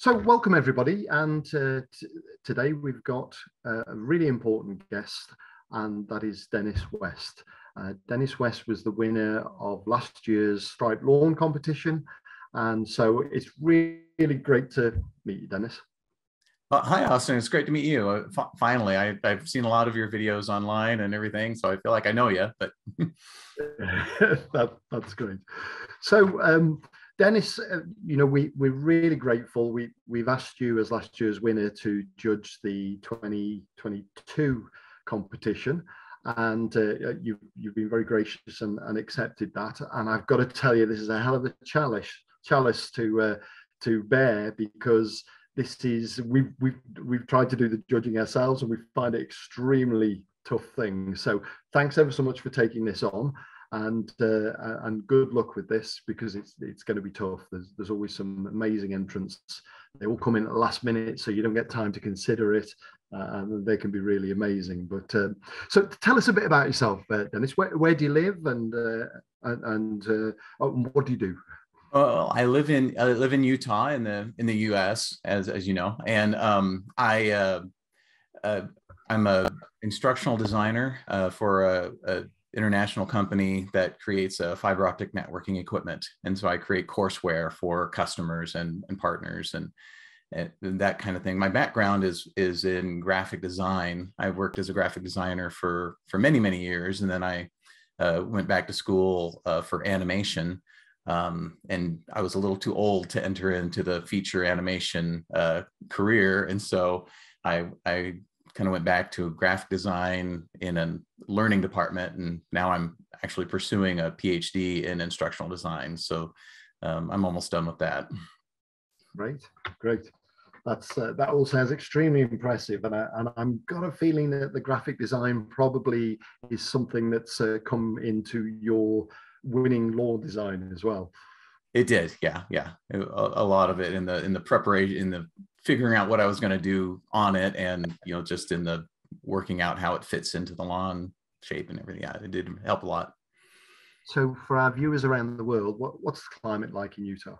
So, welcome everybody, and uh, today we've got a really important guest, and that is Dennis West. Uh, Dennis West was the winner of last year's Stripe Lawn competition, and so it's really, really great to meet you, Dennis. Uh, hi, Austin. It's great to meet you. Uh, f- finally, I, have seen a lot of your videos online and everything, so I feel like I know you. But that, that's great. So, um, Dennis, uh, you know, we, we're really grateful. We, we've asked you as last year's winner to judge the 2022 competition. And uh, uh, you've, you've been very gracious and, and accepted that. And I've got to tell you, this is a hell of a chalice, chalice to, uh, to bear because this is, we've, we've, we've tried to do the judging ourselves and we find it extremely tough thing. So thanks ever so much for taking this on and uh, and good luck with this because it's it's going to be tough. There's there's always some amazing entrants. They all come in at the last minute, so you don't get time to consider it, uh, and they can be really amazing. But uh, so tell us a bit about yourself, uh, Dennis. Where, where do you live, and uh, and, and uh, oh, what do you do? Well, I live in I live in Utah in the in the U.S. as as you know, and um, I uh, I'm a instructional designer for a, a international company that creates a fiber optic networking equipment. And so I create courseware for customers and, and partners and, and that kind of thing. My background is is in graphic design. I worked as a graphic designer for for many many years, and then I uh, went back to school uh, for animation. Um, and I was a little too old to enter into the feature animation uh, career, and so I I kind of went back to graphic design in a learning department, and now I'm actually pursuing a PhD in instructional design. So um, I'm almost done with that. Great, great. That's uh, that all sounds extremely impressive, and I and I'm got a feeling that the graphic design probably is something that's uh, come into your winning law design as well. It did, yeah, yeah. A, a, lot of it in the in the preparation, in the figuring out what I was going to do on it, and you know, just in the working out how it fits into the lawn shape and everything. Yeah, it did help a lot. So, for our viewers around the world, what, what's the climate like in Utah?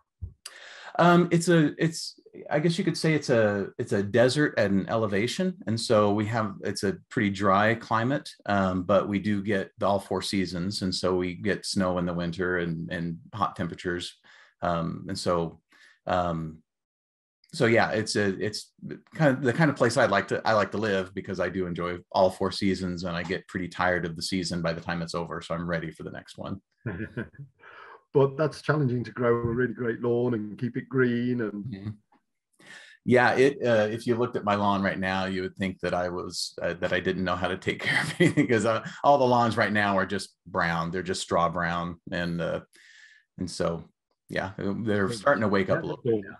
Um, it's a it's I guess you could say it's a it's a desert at an elevation, and so we have it's a pretty dry climate, um, but we do get all four seasons, and so we get snow in the winter and and hot temperatures, um, and so um, so yeah, it's a it's kind of the kind of place I'd like to I like to live because I do enjoy all four seasons and I get pretty tired of the season by the time it's over. So I'm ready for the next one. but that's challenging to grow a really great lawn and keep it green and. Mm-hmm. Yeah, it. Uh, if you looked at my lawn right now, you would think that I was uh, that I didn't know how to take care of anything because uh, all the lawns right now are just brown. They're just straw brown, and uh, and so yeah, they're starting to wake up a little bit. Now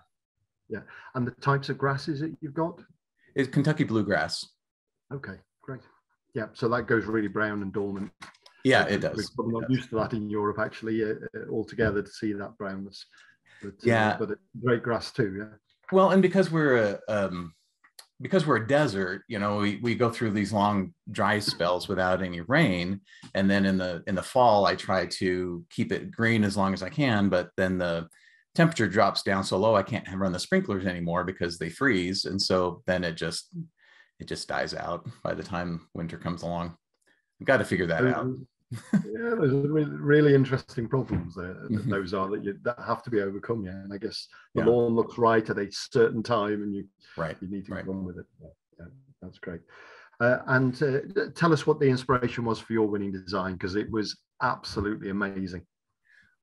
yeah. And the types of grasses that you've got? Is Kentucky bluegrass. Okay, great. Yeah, so that goes really brown and dormant. Yeah, it does. We're not used to that in Europe actually uh, uh, altogether to see that brownness. But, uh, yeah, but great grass too. Yeah. Well, and because we're a um, because we're a desert, you know, we, we go through these long dry spells without any rain, and then in the in the fall, I try to keep it green as long as I can. But then the temperature drops down so low I can't run the sprinklers anymore because they freeze, and so then it just it just dies out by the time winter comes along. I've got to figure that out. Yeah, there's really, really interesting problems there. Mm-hmm. Those are that you that have to be overcome. Yeah, and I guess the yeah. lawn looks right at a certain time, and you right you need to right. run with it. Yeah, yeah that's great. Uh, and uh, tell us what the inspiration was for your winning design because it was absolutely amazing.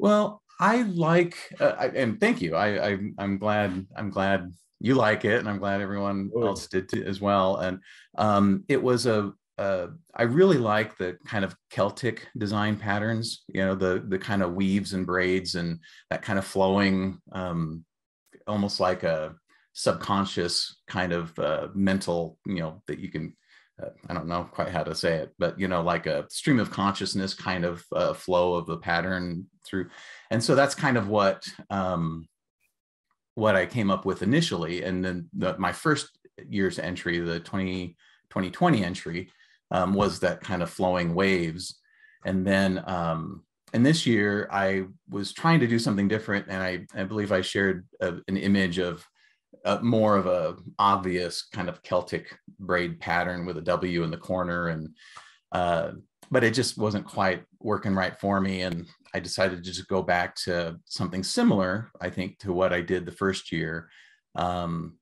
Well, I like, uh, I, and thank you. I, I am glad I'm glad you like it, and I'm glad everyone else did too, as well. And um, it was a uh, I really like the kind of Celtic design patterns. You know, the the kind of weaves and braids and that kind of flowing, um, almost like a subconscious kind of uh, mental. You know, that you can uh, I don't know quite how to say it, but you know, like a stream of consciousness kind of uh, flow of the pattern through. And so that's kind of what um, what I came up with initially. And then the, my first year's entry, the 20, 2020 entry, um, was that kind of flowing waves. And then um, and this year I was trying to do something different, and I, I believe I shared a, an image of uh, more of a obvious kind of Celtic braid pattern with a W in the corner, and uh, but it just wasn't quite working right for me, and I decided to just go back to something similar. I think to what I did the first year. Um,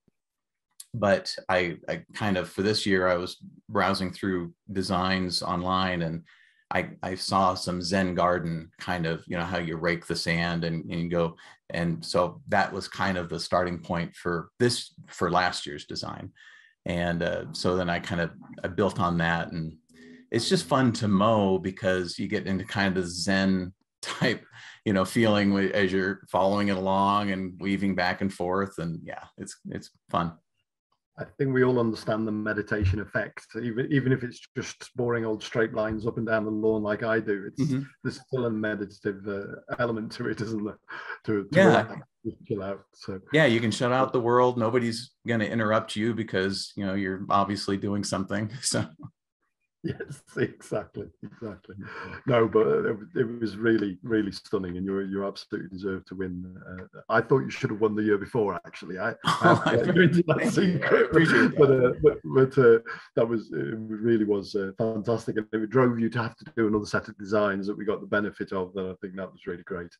but I, I kind of for this year I was browsing through designs online and I, I saw some Zen garden kind of, you know, how you rake the sand and, and go. And so that was kind of the starting point for this, for last year's design. And uh, so then I kind of I built on that. And it's just fun to mow because you get into kind of the Zen type, you know, feeling as you're following it along and weaving back and forth. And yeah, it's, it's fun. I think we all understand the meditation effect, even even if it's just boring old straight lines up and down the lawn like I do. It's mm-hmm. there's still a meditative uh, element to it, isn't there? To, to yeah. chill out. So yeah, you can shut out the world. Nobody's going to interrupt you because you know you're obviously doing something. So yes, exactly, exactly. No, but it, it, was really, really stunning, and you you absolutely deserve to win. Uh, I thought you should have won the year before. Actually, I, I into that secret, but, uh, but, but uh, that was it really was uh, fantastic, and it drove you to have to do another set of designs that we got the benefit of. And I think that was really great.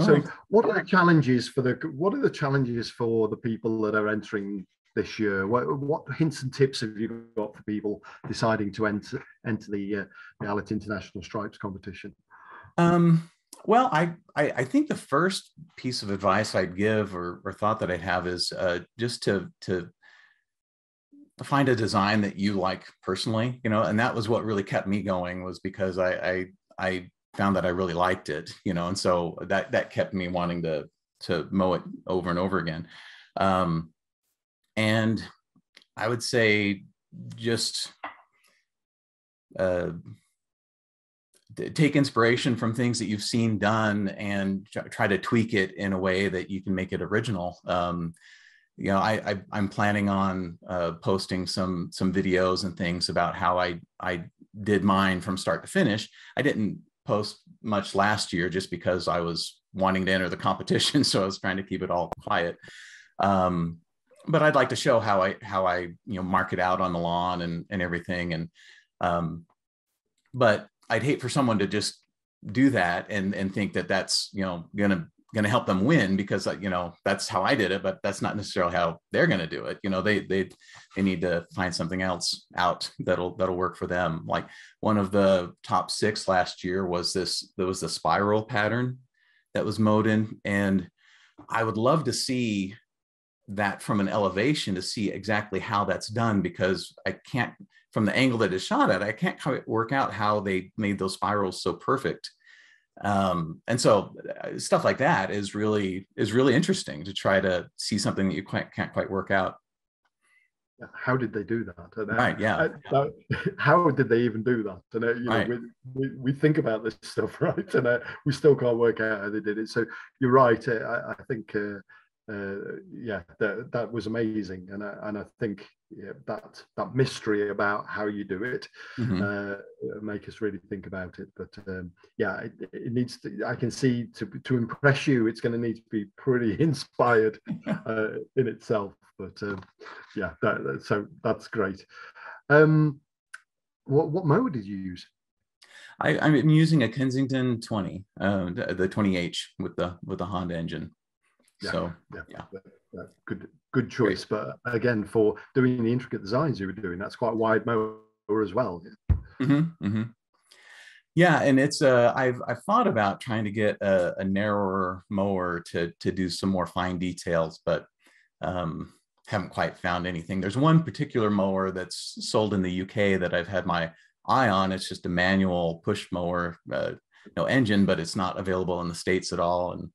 So, what are the challenges for the what are the challenges for the people that are entering this year? What, what, hints and tips have you got for people deciding to enter enter the uh, International Stripes competition? Um, well, I, I, I think the first piece of advice I'd give or, or thought that I'd have is uh, just to to find a design that you like personally, you know, and that was what really kept me going was because I I, I found that I really liked it, you know, and so that that kept me wanting to to mow it over and over again. Um, and I would say just uh, take inspiration from things that you've seen done and try to tweak it in a way that you can make it original. Um, you know, I, I am planning on uh, posting some some videos and things about how I I did mine from start to finish. I didn't post much last year just because I was wanting to enter the competition, so I was trying to keep it all quiet. Um, but I'd like to show how I how I you know mark it out on the lawn and and everything. And um, but I'd hate for someone to just do that and and think that that's you know gonna gonna help them win because you know that's how I did it but that's not necessarily how they're gonna do it. You know they they they need to find something else out that'll that'll work for them. Like one of the top six last year was this there was the spiral pattern that was mowed in. And I would love to see that from an elevation to see exactly how that's done because I can't, from the angle that is shot at, I can't quite work out how they made those spirals so perfect. Um, and so uh, stuff like that is really is really interesting to try to see something that you quite, can't quite work out. How did they do that? And, uh, right. Yeah. Uh, how did they even do that? And uh, you know, right. we, we, we, think about this stuff, right? And uh, we still can't work out how they did it. So you're right. I, I think uh, yeah, that, that was amazing, and I, and I think yeah, that that mystery about how you do it mm-hmm. uh, make us really think about it. But um, yeah, it, it, needs to. I can see to to impress you, it's going to need to be pretty inspired uh, in itself. But um, yeah, that, so that's great. Um, what what mode did you use? I, am using a Kensington 20, uh, the 20H with the with the Honda engine. Yeah, so yeah, yeah. yeah, good good choice. Great. But again, for doing the intricate designs you were doing, that's quite wide mower as well. Mm-hmm, mm-hmm. Yeah, and it's uh, I've I've thought about trying to get a, a, narrower mower to to do some more fine details, but um, haven't quite found anything. There's one particular mower that's sold in the UK that I've had my eye on. It's just a manual push mower, uh, no engine, but it's not available in the states at all, and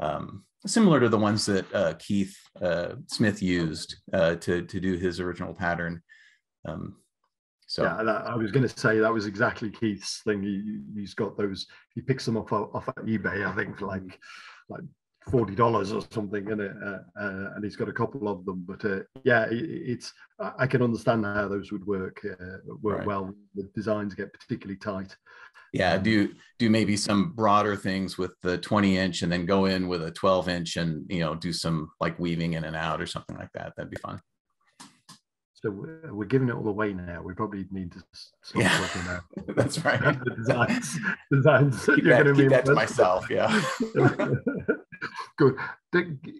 um, similar to the ones that uh, Keith uh, Smith used uh, to to do his original pattern. Um, so yeah, that, I was going to say that was exactly Keith's thing. He he's got those. He picks them off off at eBay. I think like like forty dollars or something, and uh, uh, and he's got a couple of them. But uh, yeah, it, it's I can understand how those would work uh, work right. well. The designs get particularly tight. Yeah, do do maybe some broader things with the 20 inch, and then go in with a 12 inch, and you know do some like weaving in and out or something like that. That'd be fun. So we're giving it all away now. We probably need to stop yeah, working out. That's right. the designs, designs keep that, keep that to myself. Yeah. Good.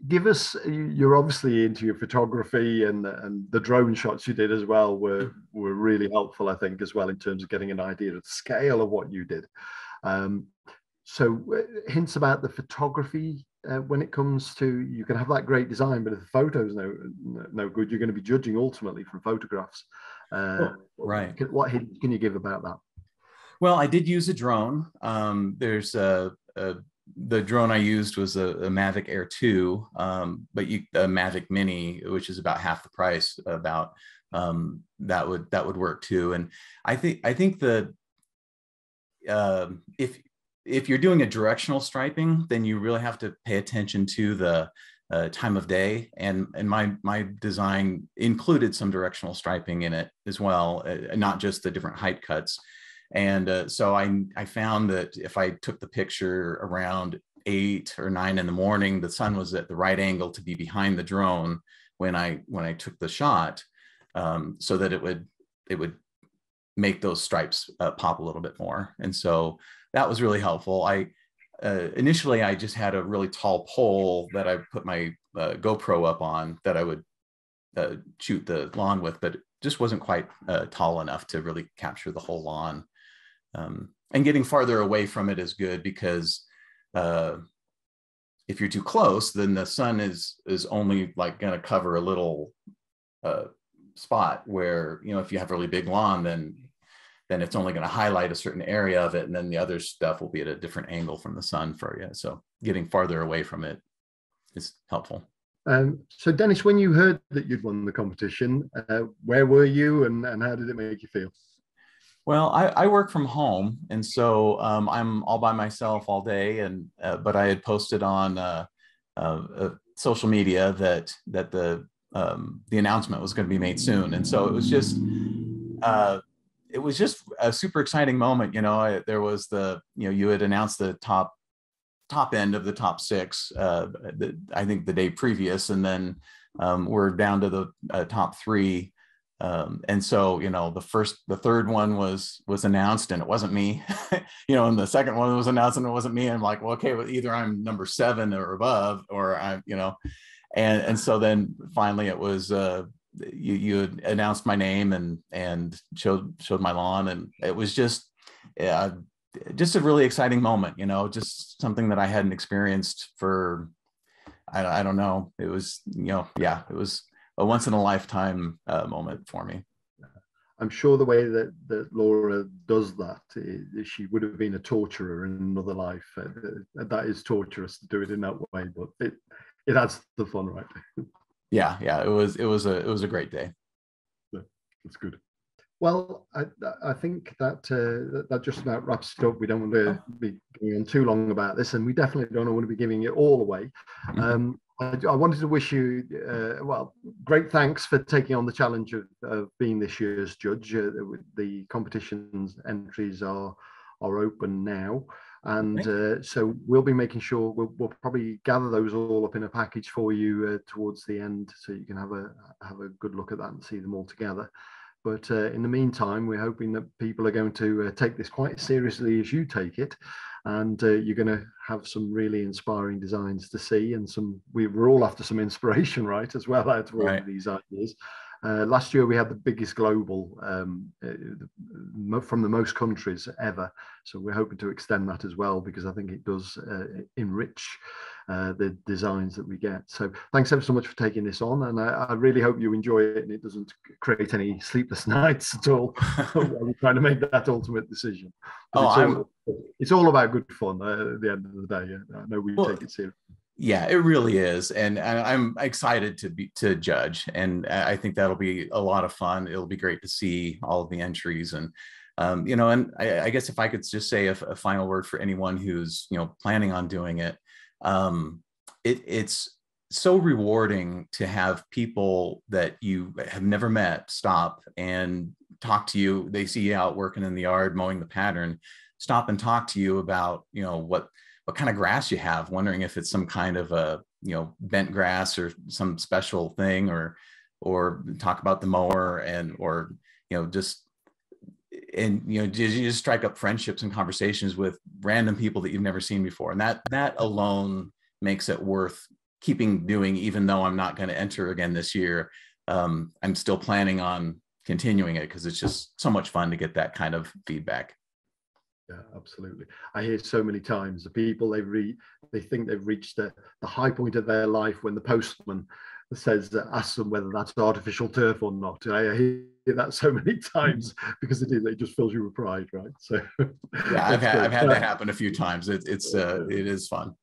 Give us. You're obviously into your photography, and and the drone shots you did as well were were really helpful. I think as well in terms of getting an idea of the scale of what you did. Um, so uh, hints about the photography uh, when it comes to you can have that great design, but if the photos no no good, you're going to be judging ultimately from photographs. Uh, right. Can, what hint can you give about that? Well, I did use a drone. Um, there's a, a, the drone I used was a, a Mavic Air 2, um, but you, a Mavic Mini, which is about half the price. About um, that would that would work too. And I think I think the uh, if if you're doing a directional striping, then you really have to pay attention to the uh, time of day. And, and my, my design included some directional striping in it as well, uh, not just the different height cuts. And uh, so I, I found that if I took the picture around eight or nine in the morning, the sun was at the right angle to be behind the drone when I, when I took the shot um, so that it would, it would make those stripes uh, pop a little bit more. And so that was really helpful. I uh, initially I just had a really tall pole that I put my uh, GoPro up on that I would uh, shoot the lawn with, but just wasn't quite uh, tall enough to really capture the whole lawn. Um, and getting farther away from it is good because uh, if you're too close, then the sun is is only like going to cover a little uh, spot where you know if you have a really big lawn, then then it's only going to highlight a certain area of it and then the other stuff will be at a different angle from the sun for you. So getting farther away from it is helpful. Um, so dennis when you heard that you'd won the competition uh, where were you and, and how did it make you feel well i, I work from home and so um, i'm all by myself all day and uh, but i had posted on uh, uh, uh social media that that the um, the announcement was going to be made soon and so it was just uh, it was just a super exciting moment. You know, I, there was the, you know, you had announced the top top end of the top six, uh, the, I think the day previous, and then um, we're down to the top three. Um, and so, you know, the first, the third one was was announced, and it wasn't me. you know, and the second one was announced, and it wasn't me. And I'm like, well, okay, well, either I'm number seven or above, or I'm, you know, and and so then finally it was uh, you you announced my name and and showed showed my lawn and it was just yeah just a really exciting moment you know just something that i hadn't experienced for i, I don't know it was you know yeah it was a once in a lifetime uh, moment for me i'm sure the way that that laura does that she would have been a torturer in another life uh, that is torturous to do it in that way but it it adds the fun right yeah, yeah, it was it was a it was a great day. Yeah, that's good. Well, I, I think that uh, that just about wraps it up. We don't want to oh. be going on too long about this, and we definitely don't want to be giving it all away. Mm-hmm. Um, I, I, wanted to wish you uh, well, great thanks for taking on the challenge of, of being this year's judge. Uh, the competition's entries are are open now. And uh, so we'll be making sure we'll, we'll, probably gather those all up in a package for you uh, towards the end, so you can have a have a good look at that and see them all together. But uh, in the meantime, we're hoping that people are going to uh, take this quite seriously as you take it, and uh, you're going to have some really inspiring designs to see, and some we, are all after some inspiration, right, as well out of all right. of these ideas. Uh, last year we had the biggest global um, uh, from the most countries ever. So we're hoping to extend that as well because I think it does uh, enrich uh, the designs that we get. So thanks ever so much for taking this on, and I, I really hope you enjoy it and it doesn't create any sleepless nights at all while we're trying to make that ultimate decision. oh, it's, all, it's all about good fun uh, at the end of the day. I know we well, take it seriously yeah it really is and, i'm excited to be to judge and i think that'll be a lot of fun it'll be great to see all of the entries and um, you know and I, I, guess if i could just say a, a, final word for anyone who's you know planning on doing it um, it, it's so rewarding to have people that you have never met stop and talk to you. They see you out working in the yard, mowing the pattern, stop and talk to you about, you know, what what kind of grass you have, wondering if it's some kind of a, you know, bent grass or some special thing or or talk about the mower and or you know just and you know you just strike up friendships and conversations with random people that you've never seen before. And that that alone makes it worth keeping doing even though i'm not going to enter again this year. Um, i'm still planning on continuing it because it's just so much fun to get that kind of feedback yeah absolutely i hear so many times the people they read they think they've reached the, the high point of their life when the postman says asks them whether that's artificial turf or not. I hear that so many times because it is it just fills you with pride, right? So yeah, I've had, I've had that happen a few times. It, it's uh, it is fun.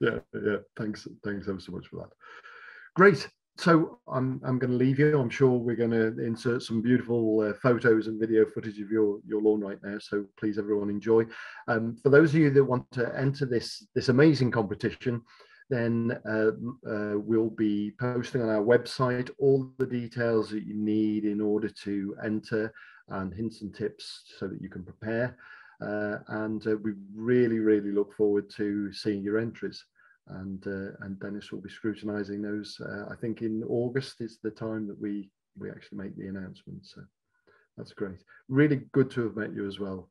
Yeah, yeah. Thanks, thanks ever so much for that. Great. So I'm I'm going to leave you. I'm sure we're going to insert some beautiful uh, photos and video footage of your your lawn right now. So please, everyone, enjoy. Um, for those of you that want to enter this this amazing competition, then uh, uh, we'll be posting on our website all the details that you need in order to enter and hints and tips so that you can prepare. Uh, and uh, we really, really look forward to seeing your entries. And uh, and Dennis will be scrutinising those. Uh, I think in August is the time that we we actually make the announcement. So that's great. Really good to have met you as well.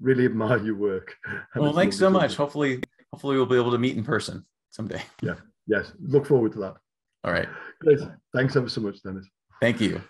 really admire your work. Well, thanks so much. Hopefully, hopefully we'll be able to meet in person someday. Yeah. Yes. Look forward to that. All right. Great. Thanks ever so much, Dennis. Thank you.